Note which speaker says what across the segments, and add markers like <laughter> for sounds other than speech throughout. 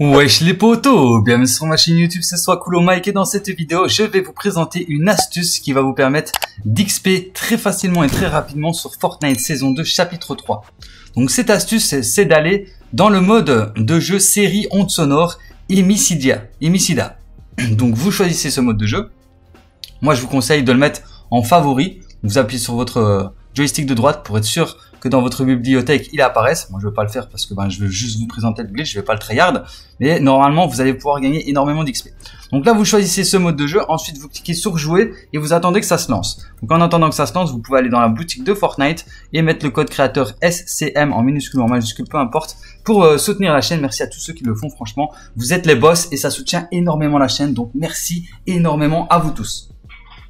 Speaker 1: Wesh les potos, bienvenue sur ma chaîne YouTube, c'est soit Coolo Mike et dans cette vidéo, je vais vous présenter une astuce qui va vous permettre d'XP très facilement et très rapidement sur Fortnite saison 2 chapitre 3. Donc cette astuce, c'est d'aller dans le mode de jeu série onde sonore Emicidia. Emicida. <clears throat> Donc vous choisissez ce mode de jeu. Moi je vous conseille de le mettre en favori. Vous appuyez sur votre joystick de droite pour être sûr que dans votre bibliothèque il apparaisse. Moi je veux pas le faire parce que ben, je veux juste vous présenter le glitch, je vais pas le tryhard, mais normalement vous allez pouvoir gagner énormément d'XP. Donc là vous choisissez ce mode de jeu, ensuite vous cliquez sur jouer et vous attendez que ça se lance. Donc en attendant que ça se lance, vous pouvez aller dans la boutique de Fortnite et mettre le code créateur SCM en minuscule ou en majuscule, peu importe, pour euh, soutenir la chaîne. Merci à tous ceux qui le font, franchement, vous êtes les boss et ça soutient énormément la chaîne, donc merci énormément à vous tous.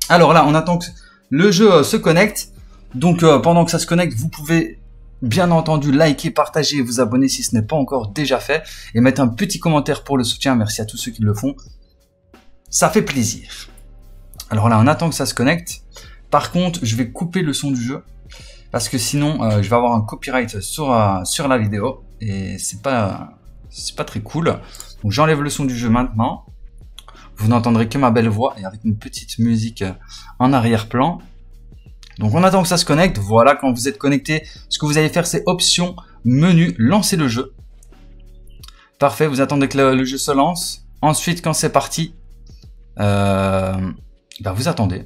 Speaker 1: Alors là, on attend que le jeu euh, se connecte. Donc euh, pendant que ça se connecte, vous pouvez bien entendu liker, partager et vous abonner si ce n'est pas encore déjà fait. Et mettre un petit commentaire pour le soutien. Merci à tous ceux qui le font. Ça fait plaisir. Alors là, on attend que ça se connecte. Par contre, je vais couper le son du jeu. Parce que sinon, euh, je vais avoir un copyright sur, euh, sur la vidéo. Et c'est pas, c'est pas très cool. Donc j'enlève le son du jeu maintenant. Vous n'entendrez que ma belle voix et avec une petite musique en arrière-plan. Donc on attend que ça se connecte. Voilà, quand vous êtes connecté, ce que vous allez faire, c'est option, menu, lancer le jeu. Parfait, vous attendez que le, jeu se lance. Ensuite, quand c'est parti, euh, bah, vous attendez.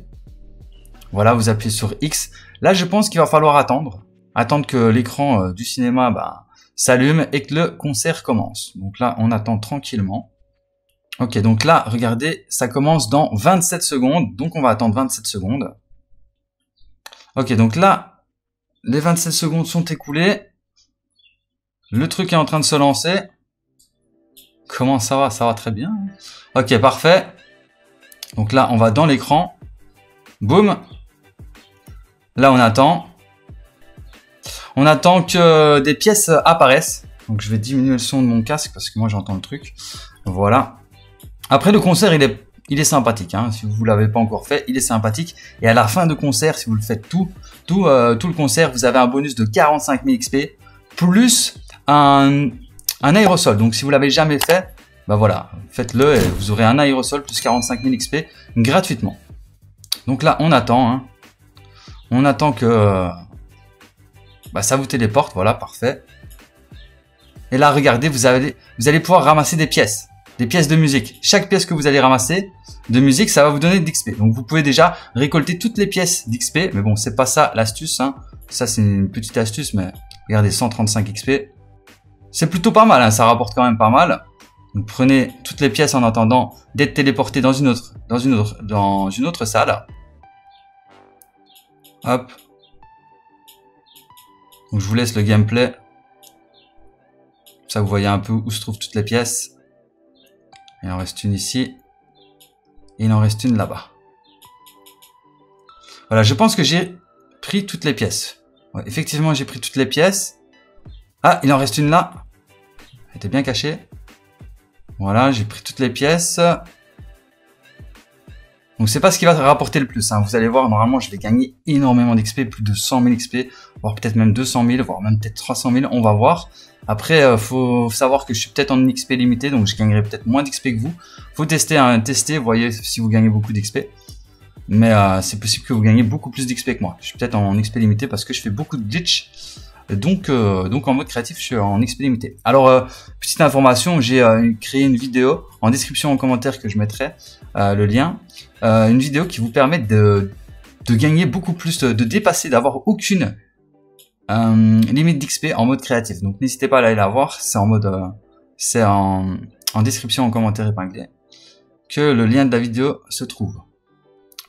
Speaker 1: Voilà, vous appuyez sur X. Là, je pense qu'il va falloir attendre. Attendre que l'écran euh, du cinéma bah, s'allume et que le concert commence. Donc là, on attend tranquillement. Ok, donc là, regardez, ça commence dans 27 secondes. Donc on va attendre 27 secondes. Ok, donc là, les 27 secondes sont écoulées. Le truc est en train de se lancer. Comment ça va? Ça va très bien. Ok, parfait. Donc là, on va dans l'écran. Boum. Là, on attend. On attend que des pièces apparaissent. Donc je vais diminuer le son de mon casque parce que moi j'entends le truc. Voilà. Après le concert, il est il est sympathique. Hein. Si vous l'avez pas encore fait, il est sympathique. Et à la fin de concert, si vous le faites tout, tout, euh, le concert, vous avez un bonus de 45 000 XP plus un, un aérosol. Donc si vous l'avez jamais fait, bah voilà, faites-le et vous aurez un aérosol plus 45 000 XP gratuitement. Donc là, on attend. Hein. On attend que bah, ça vous téléporte. Voilà, parfait. Et là, regardez, vous allez pouvoir ramasser des pièces des pièces de musique. Chaque pièce que vous allez ramasser de musique, ça va vous donner d'XP. Donc vous pouvez déjà récolter toutes les pièces d'XP. Mais bon, c'est pas ça l'astuce. Hein. Ça, c'est une petite astuce, mais regardez, 135 XP. C'est plutôt pas mal, hein. ça rapporte quand même pas mal. Donc prenez toutes les pièces en attendant d'être téléporté dans une autre, dans une autre, dans une autre salle. Hop. Donc je vous laisse le gameplay. Ça, vous voyez un peu où se trouvent toutes les pièces. Il en reste une ici. Il en reste une là-bas. Voilà, je pense que j'ai pris toutes les pièces. effectivement, j'ai pris toutes les pièces. Ah, il en reste une là. Elle était bien cachée. Voilà, j'ai pris toutes les pièces. Donc c'est pas ce qui va rapporter le plus. Hein. Vous allez voir, normalement, je vais gagner énormément d'XP, plus de 100 000 XP, voire peut-être même 200 000, voire même peut-être 300 000. On va voir. Après, euh, faut savoir que je suis peut-être en XP limité, donc je gagnerai peut-être moins d'XP que vous. Faut tester, hein, tester, voyez si vous gagnez beaucoup d'XP. Mais euh, c'est possible que vous gagnez beaucoup plus d'XP que moi. Je suis peut-être en XP limité parce que je fais beaucoup de glitch. Donc, euh, donc en mode créatif, je suis en XP limité. Alors, petite information, j'ai créé une vidéo en description, en commentaire que je mettrai le lien. une vidéo qui vous permet de, de gagner beaucoup plus, de dépasser, d'avoir aucune euh, limite d'XP en mode créatif. Donc n'hésitez pas à aller la voir, c'est en mode, euh, c'est en description, en commentaire épinglé, que le lien de la vidéo se trouve.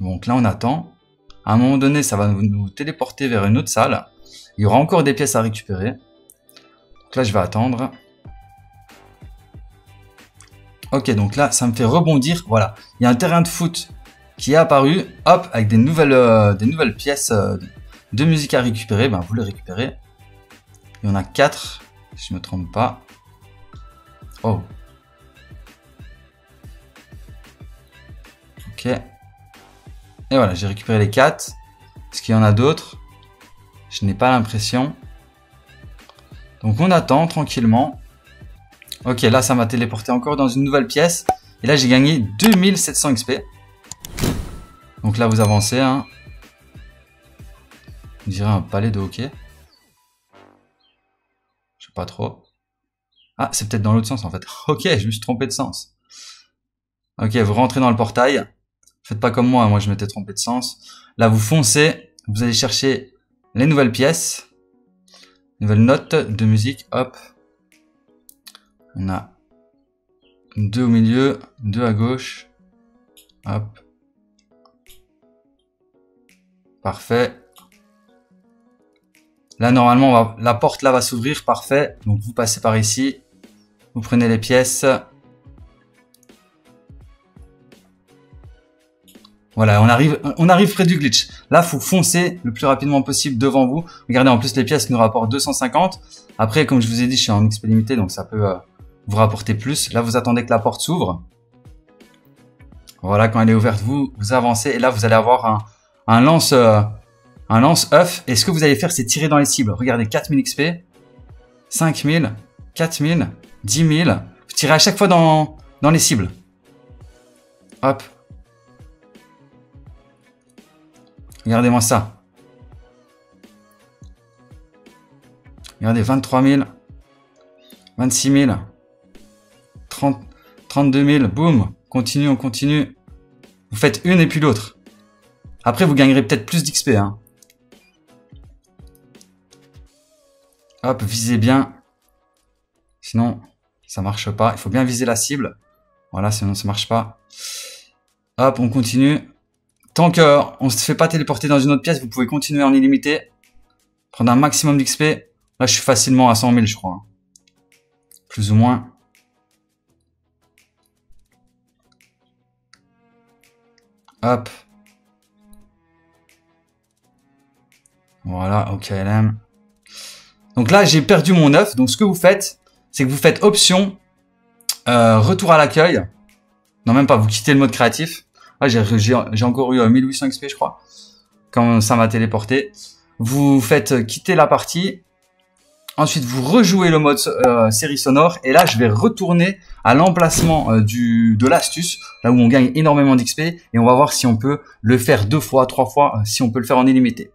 Speaker 1: Donc là on attend. À un moment donné, ça va nous téléporter vers une autre salle. Il y aura encore des pièces à récupérer. Donc là je vais attendre. Ok, donc là, ça me fait rebondir. Voilà, il y a un terrain de foot qui est apparu. Hop, avec des nouvelles, euh, des nouvelles pièces euh, de musique à récupérer. Ben, vous les récupérez. Il y en a 4, si je me trompe pas. Oh. Ok. Et voilà, j'ai récupéré les 4. Est-ce qu'il y en a d'autres? Je n'ai pas l'impression. Donc on attend tranquillement. Ok, là ça m'a téléporté encore dans une nouvelle pièce. Et là j'ai gagné 2700 XP. Donc là vous avancez. Hein. On un palais de hockey. Je sais pas trop. Ah, c'est peut-être dans l'autre sens en fait. <laughs> Ok, je me suis trompé de sens. Ok, vous rentrez dans le portail. Faites pas comme moi, moi je m'étais trompé de sens. Là vous foncez, vous allez chercher les nouvelles pièces. Nouvelle note de musique, hop. On a deux au milieu, deux à gauche. Hop. Parfait. Là, normalement, la porte là va s'ouvrir. Parfait. Donc, vous passez par ici. Vous prenez les pièces. Voilà, on arrive, près du glitch. Là, faut foncer le plus rapidement possible devant vous. Regardez, en plus, les pièces nous rapportent 250. Après, comme je vous ai dit, je suis en XP limité, donc ça peut euh, vous rapporter plus. Là, vous attendez que la porte s'ouvre. Voilà, quand elle est ouverte, vous, avancez. Et là, vous allez avoir un, un lance, euh, un lance œuf. Et ce que vous allez faire, c'est tirer dans les cibles. Regardez, 4000 XP, 5000, 4000, 10 000. Vous tirez à chaque fois dans, dans les cibles. Hop, Regardez-moi ça. Regardez, 23 000, 26 000, 30, 32 000, boum, continue, on continue. Vous faites une et puis l'autre. Après, vous gagnerez peut-être plus d'XP. Hein. Hop, visez bien. Sinon, ça marche pas. Il faut bien viser la cible. Voilà, sinon ça marche pas. Hop, on continue. Tant qu'on ne se fait pas téléporter dans une autre pièce, vous pouvez continuer en illimité. Prendre un maximum d'XP. Là, je suis facilement à 100 000, je crois. Plus ou moins. Hop. Voilà, ok, LM. Donc là, j'ai perdu mon œuf. Donc ce que vous faites, c'est que vous faites option, euh, retour à l'accueil. Non, même pas, vous quittez le mode créatif. Ah, j'ai encore eu 1800 euh, XP, je crois, quand ça m'a téléporté. Vous faites quitter la partie. Ensuite, vous rejouez le mode euh, série sonore. Et là, je vais retourner à l'emplacement euh, du de l'astuce, là où on gagne énormément d'XP. Et on va voir si on peut le faire deux fois, trois fois, si on peut le faire en illimité.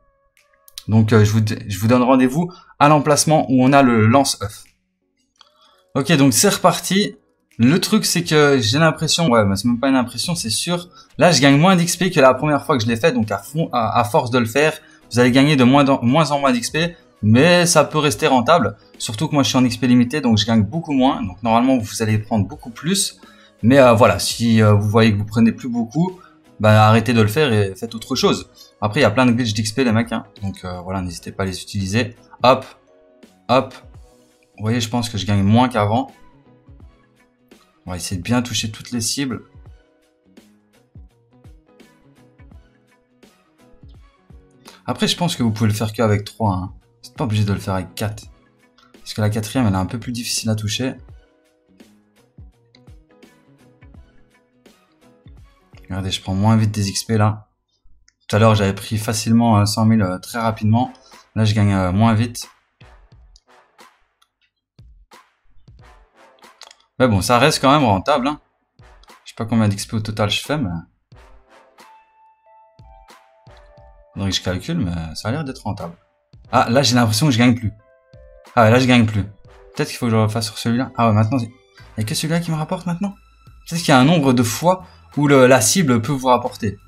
Speaker 1: Donc, je, vous, je vous donne rendez-vous à l'emplacement où on a le lance-œuf. Ok, donc c'est reparti. Le truc, c'est que j'ai l'impression, ouais, mais c'est même pas une impression, c'est sûr. Là, je gagne moins d'XP que la première fois que je l'ai fait, donc à, force de le faire, vous allez gagner de moins, en moins en moins d'XP, mais ça peut rester rentable. Surtout que moi, je suis en XP limité, donc je gagne beaucoup moins. Donc normalement, vous allez prendre beaucoup plus. Mais euh, voilà, si euh, vous voyez que vous prenez plus beaucoup, bah, arrêtez de le faire et faites autre chose. Après, il y a plein de glitches d'XP, les mecs, hein. donc euh, voilà, n'hésitez pas à les utiliser. Hop, hop. Vous voyez, je pense que je gagne moins qu'avant. On va essayer de bien toucher toutes les cibles. Après, je pense que vous pouvez le faire qu'avec 3. Hein. Vous n'êtes pas obligé de le faire avec 4. Parce que la quatrième, elle est un peu plus difficile à toucher. Regardez, je prends moins vite des XP là. Tout à l'heure, j'avais pris facilement 100 euh, 000 euh, très rapidement. Là, je gagne euh, moins vite. Mais bon, ça reste quand même rentable. Hein. Je sais pas combien d'XP au total je fais, mais... Que je calcule, mais ça a l'air d'être rentable. Ah, là j'ai l'impression que je gagne plus. Ah là je gagne plus. Peut-être qu'il faut que je refasse sur celui-là. Ah ouais, maintenant, il n'y a que celui-là qui me rapporte maintenant? Peut-être qu'il y a un nombre de fois où la cible peut vous rapporter.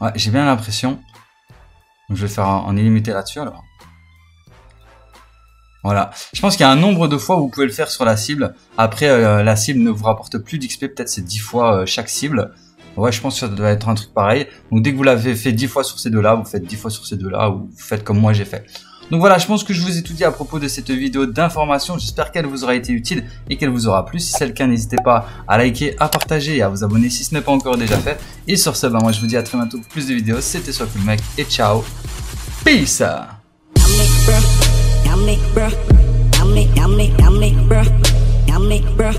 Speaker 1: Ouais, j'ai bien l'impression. Donc je vais faire en illimité là-dessus alors. Voilà. Je pense qu'il y a un nombre de fois où vous pouvez le faire sur la cible. Après, euh, la cible ne vous rapporte plus d'XP, peut-être c'est 10 fois euh, chaque cible. Ouais, je pense que ça doit être un truc pareil. Donc dès que vous l'avez fait 10 fois sur ces deux-là, vous faites 10 fois sur ces deux-là, ou vous faites comme moi j'ai fait. Donc voilà, je pense que je vous ai tout dit à propos de cette vidéo d'information. J'espère qu'elle vous aura été utile et qu'elle vous aura plu. Si c'est le cas, n'hésitez pas à liker, à partager et à vous abonner si ce n'est pas encore déjà fait. Et sur ce, bah, moi je vous dis à très bientôt pour plus de vidéos. C'était Soiful Mec et ciao. Peace yummy, bruh. Yummy, yummy, yummy,
Speaker 2: bruh. Yummy, bruh.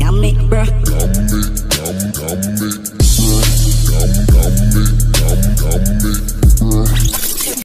Speaker 2: Yummy, bruh. Yummy, yum, yummy, bruh. Yum, yummy, yum, yummy, bruh.